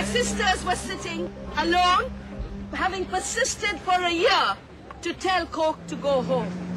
my sisters were sitting alone, having persisted for a year to tell Coke to go home.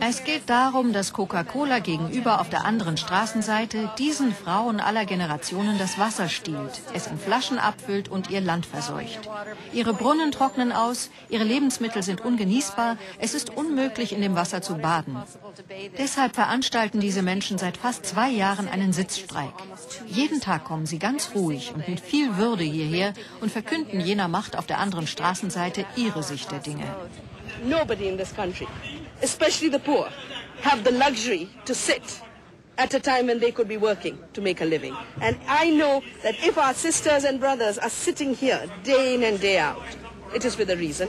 Es geht darum, dass Coca-Cola gegenüber auf der anderen Straßenseite diesen Frauen aller Generationen das Wasser stiehlt, es in Flaschen abfüllt und ihr Land verseucht. Ihre Brunnen trocknen aus, ihre Lebensmittel sind ungenießbar, es ist unmöglich, in dem Wasser zu baden. Deshalb veranstalten diese Menschen seit fast zwei Jahren einen Sitzstreik. Jeden Tag kommen sie ganz ruhig und mit viel Würde hierher und verkünden jener Macht auf der anderen Straßenseite ihre Sicht der Dinge. Nobody in this country, especially the poor, have the luxury to sit at a time when they could be working to make a living. And I know that if our sisters and brothers are sitting here day in and day out, it is with a reason.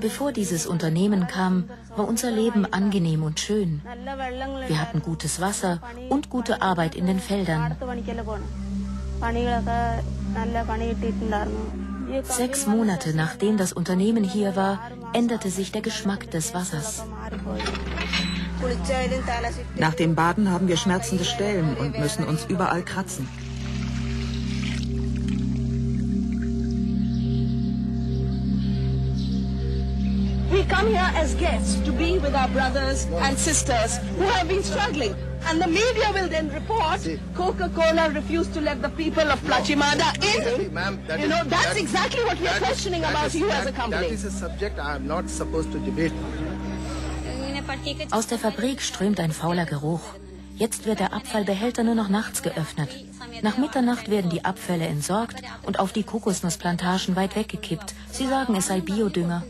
Bevor dieses Unternehmen kam, war unser Leben angenehm und schön. Wir hatten gutes Wasser und gute Arbeit in den Feldern. Sechs Monate nachdem das Unternehmen hier war, änderte sich der Geschmack des Wassers. Nach dem Baden haben wir schmerzende Stellen und müssen uns überall kratzen. We come here as guests to be with our brothers and sisters who have been struggling. And the media will then report Coca-Cola refused to let the people of Plachimada in. That You is- know, that's that- exactly what we are questioning about is- you as a company. That is a subject I am not supposed to debate. Aus der Fabrik strömt ein fauler Geruch. Jetzt wird der Abfallbehälter nur noch nachts geöffnet. Nach Mitternacht werden die Abfälle entsorgt und auf die Kokosnussplantagen weit weggekippt. Sie sagen, es sei Biodünger.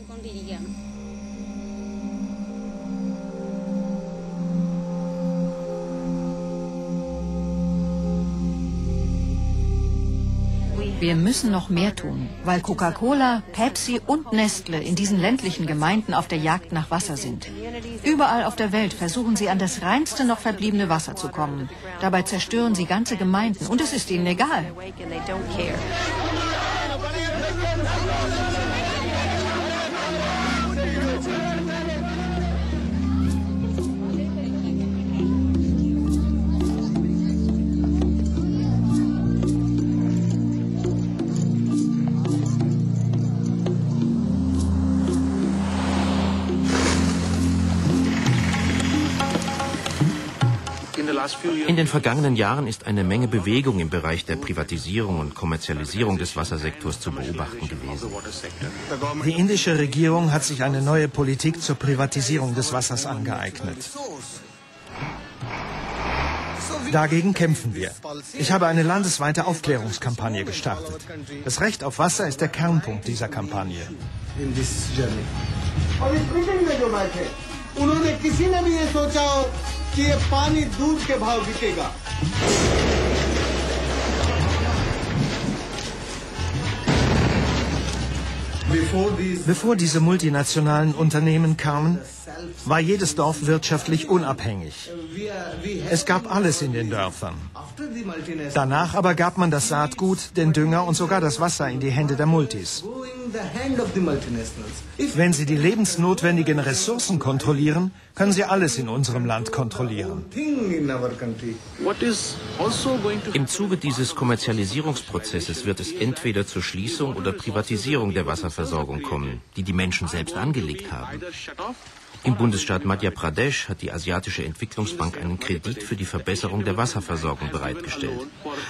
Wir müssen noch mehr tun, weil Coca-Cola, Pepsi und Nestle in diesen ländlichen Gemeinden auf der Jagd nach Wasser sind. Überall auf der Welt versuchen sie an das reinste noch verbliebene Wasser zu kommen. Dabei zerstören sie ganze Gemeinden und es ist ihnen egal. In den vergangenen Jahren ist eine Menge Bewegung im Bereich der Privatisierung und Kommerzialisierung des Wassersektors zu beobachten gewesen. Die indische Regierung hat sich eine neue Politik zur Privatisierung des Wassers angeeignet. Dagegen kämpfen wir. Ich habe eine landesweite Aufklärungskampagne gestartet. Das Recht auf Wasser ist der Kernpunkt dieser Kampagne. in this journey. और इस मीटिंग में जो बैठे उन्होंने किसी ने भी ये सोचा हो कि ये पानी दूध के भाव बिकेगा Before these Bevor diese multinationalen Unternehmen kamen, war jedes Dorf wirtschaftlich unabhängig. we are, we have Es gab alles in den Dörfern. Danach aber gab man das Saatgut, den Dünger und sogar das Wasser in die Hände der Multis. Wenn sie die lebensnotwendigen Ressourcen kontrollieren, können sie alles in unserem Land kontrollieren. country Im Zuge dieses Kommerzialisierungsprozesses wird es entweder zur Schließung oder Privatisierung der Wasserversorgung kommen, die die Menschen selbst angelegt haben. Im Bundesstaat Madhya Pradesh hat die Asiatische Entwicklungsbank einen Kredit für die Verbesserung der Wasserversorgung bereitgestellt.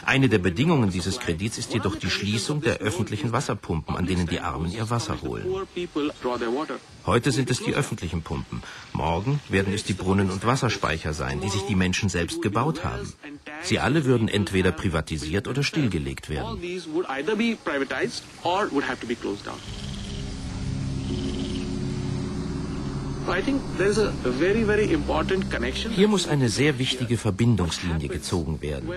Eine der Bedingungen dieses Kredits ist jedoch die Schließung der öffentlichen Wasserpumpen, an denen die Armen ihr Wasser holen. Heute sind es die öffentlichen Pumpen. Morgen werden es die Brunnen und Wasserspeicher sein, die sich die Menschen selbst gebaut haben. Sie alle würden entweder privatisiert oder stillgelegt werden. Hier muss eine sehr wichtige Verbindungslinie gezogen werden.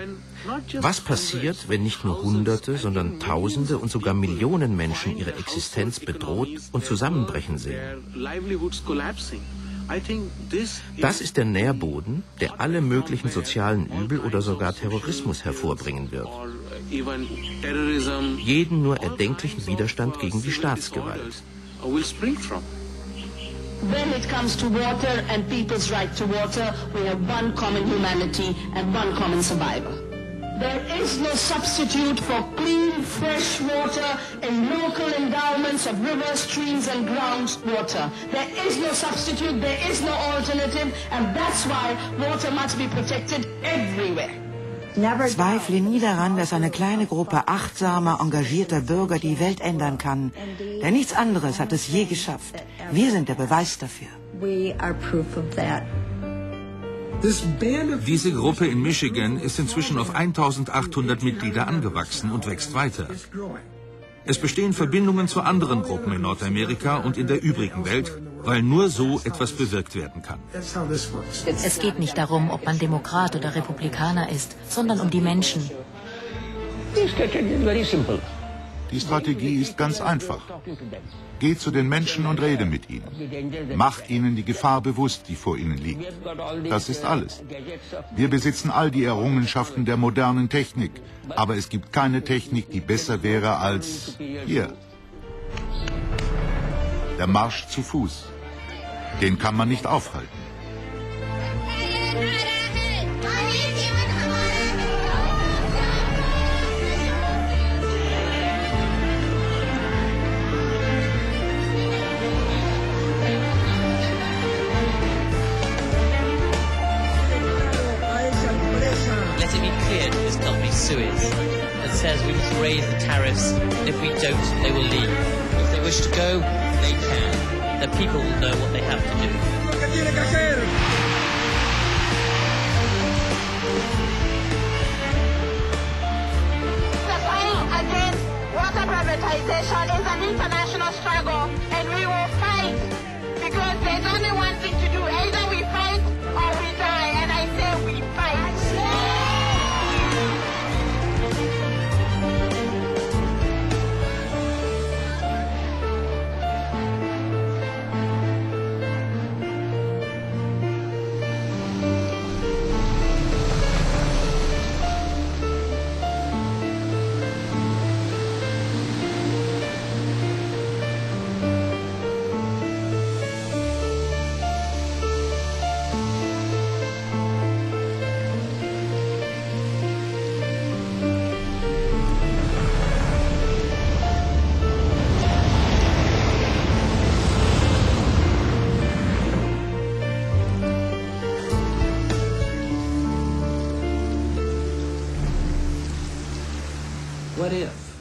Was passiert, wenn nicht nur Hunderte, sondern Tausende und sogar Millionen Menschen ihre Existenz bedroht und zusammenbrechen sehen? Das ist der Nährboden, der alle möglichen sozialen Übel oder sogar Terrorismus hervorbringen wird. Jeden nur erdenklichen Widerstand gegen die Staatsgewalt. When it comes to water and people's right to water, we have one common humanity and one common survivor. There is no substitute for clean, fresh water in local endowments of rivers, streams and groundwater. There is no substitute, there is no alternative, and that's why water must be protected everywhere. Zweifle nie daran, dass eine kleine Gruppe achtsamer, engagierter Bürger die Welt ändern kann. Denn nichts anderes hat es je geschafft. Wir sind der Beweis dafür. Diese Gruppe in Michigan ist inzwischen auf 1800 Mitglieder angewachsen und wächst weiter. Es bestehen Verbindungen zu anderen Gruppen in Nordamerika und in der übrigen Welt, weil nur so etwas bewirkt werden kann. Es geht nicht darum, ob man Demokrat oder Republikaner ist, sondern um die Menschen. Die Strategie ist ganz einfach. Geh zu den Menschen und rede mit ihnen. Macht ihnen die Gefahr bewusst, die vor ihnen liegt. Das ist alles. Wir besitzen all die Errungenschaften der modernen Technik, aber es gibt keine Technik, die besser wäre als hier. Der Marsch zu Fuß. Den kann man nicht aufhalten. Suez and says we must raise the tariffs. If we don't, they will leave. If they wish to go, they can. The people will know what they have to do. The fight against water privatization is an international struggle,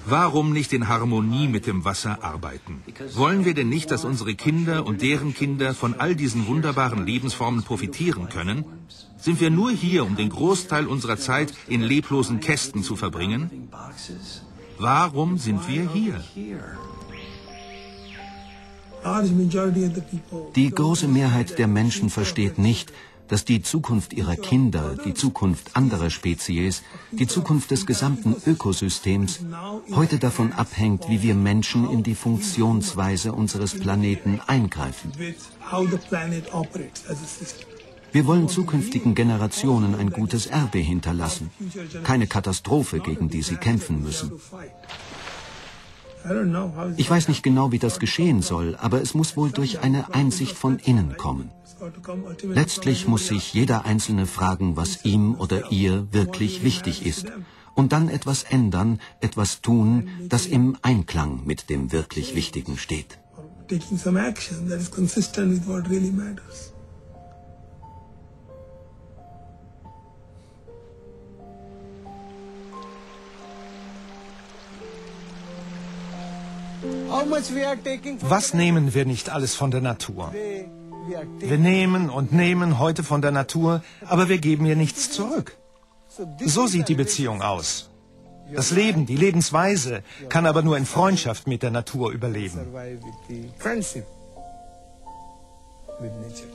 Warum nicht in Harmonie mit dem Wasser arbeiten? Wollen wir denn nicht, dass unsere Kinder und deren Kinder von all diesen wunderbaren Lebensformen profitieren können? Sind wir nur hier, um den Großteil unserer Zeit in leblosen Kästen zu verbringen? Warum sind wir hier? Die große Mehrheit der Menschen versteht nicht, dass die Zukunft ihrer Kinder, die Zukunft anderer Spezies, die Zukunft des gesamten Ökosystems heute davon abhängt, wie wir Menschen in die Funktionsweise unseres Planeten eingreifen. Wir wollen zukünftigen Generationen ein gutes Erbe hinterlassen, keine Katastrophe, gegen die sie kämpfen müssen. Ich weiß nicht genau, wie das geschehen soll, aber es muss wohl durch eine Einsicht von innen kommen. Letztlich muss sich jeder Einzelne fragen, was ihm oder ihr wirklich wichtig ist. Und dann etwas ändern, etwas tun, das im Einklang mit dem wirklich Wichtigen steht. Was nehmen wir nicht alles von der Natur? Wir nehmen und nehmen heute von der Natur, aber wir geben ihr nichts zurück. So sieht die Beziehung aus. Das Leben, die Lebensweise kann aber nur in Freundschaft mit der Natur überleben. with nature.